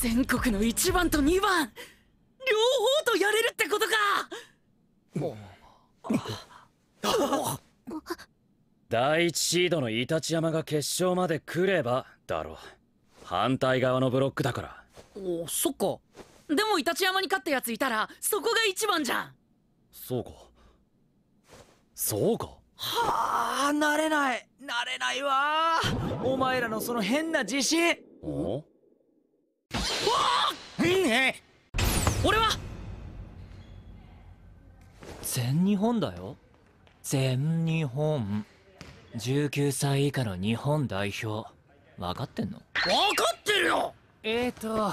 全国の1番と2番両方とやれるってことか。第一シードのイタチ山が決勝まで来ればだろう。反対側のブロックだから。おそっか。でもイタチ山に勝ったやついたらそこが一番じゃん。そうか。そうか。はあなれない。なれないわ。お前らのその変な自信。お俺は。全日本だよ。全日本。19歳以下の日本代表。分かってんの？分かってるよ。えーと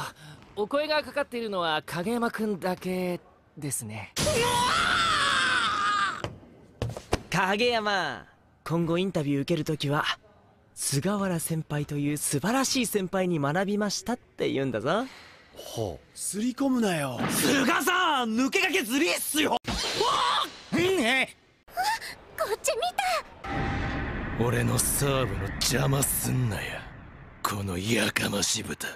お声がかかっているのは影山くんだけですね。影山今後インタビュー受けるときは菅原先輩という素晴らしい先輩に学びましたって言うんだぞはすり込むなよ。菅さん抜け駆けずりっすよ。こっち見俺のサーブの邪魔すんなや。このやかまし豚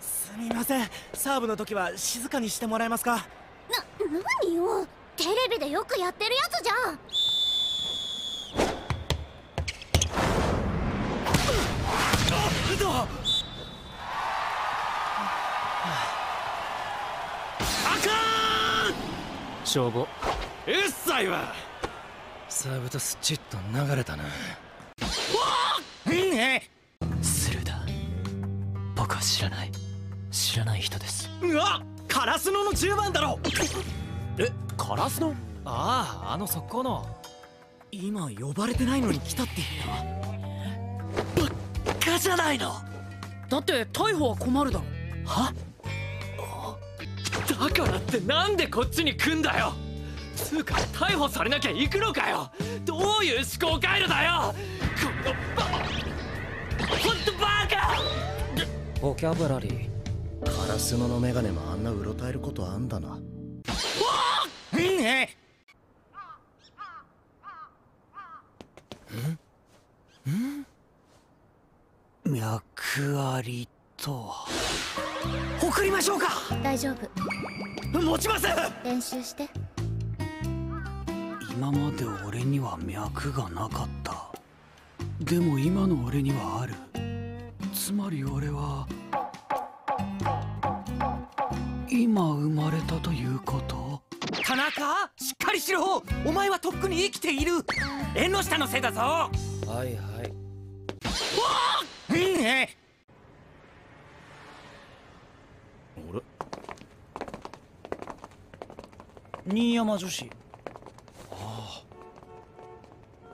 すみません。サーブの時は静かにしてもらえますか？たな何よテレビでよくやってるやつじゃん消防うっさいわサーブとスチッと流れたな。スルーだ僕は知らない。知らない人です。うわ！カラスノの10番だろ！え？カラスのあああの速攻の。今呼ばれてないのに来たって。言うのばっかじゃないの！だって逮捕は困るだろ。は？だからってなんでこっちに来んだよ。つうか逮捕されなきゃ行くのかよ。どういう思考回路だよ。このバほんとバカ。ボキャブラリー。カラスノのメガネもあんなうろたえることあんだな。脈ありと送りましょうか。大丈夫。持ちます。練習して。今まで俺には脈がなかった。でも今の俺にはある。つまり俺は今生まれたということ？田中？しっかりしろ！お前はとっくに生きている。縁の下のせいだぞ。はいはい俺新山女子。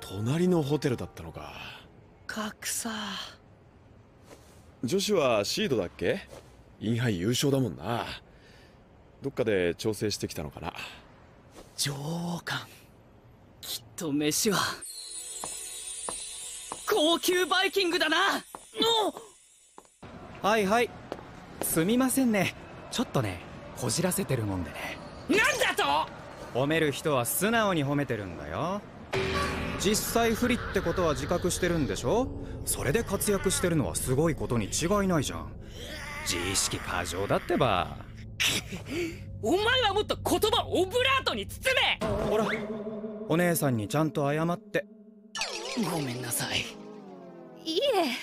隣のホテルだったのか。格差。女子はシードだっけ？インハイ優勝だもんな。どっかで調整してきたのかな。女王感きっと飯は。高級バイキングだな。の。はいはい。すみませんね。ちょっとねこじらせてるもんでねなんだと？褒める人は素直に褒めてるんだよ。実際不利ってことは自覚してるんでしょ？それで活躍してるのはすごいことに違いないじゃん。自意識過剰だってば。お前はもっと言葉をオブラートに包め！ほら。お姉さんにちゃんと謝って。ごめんなさい。いいえ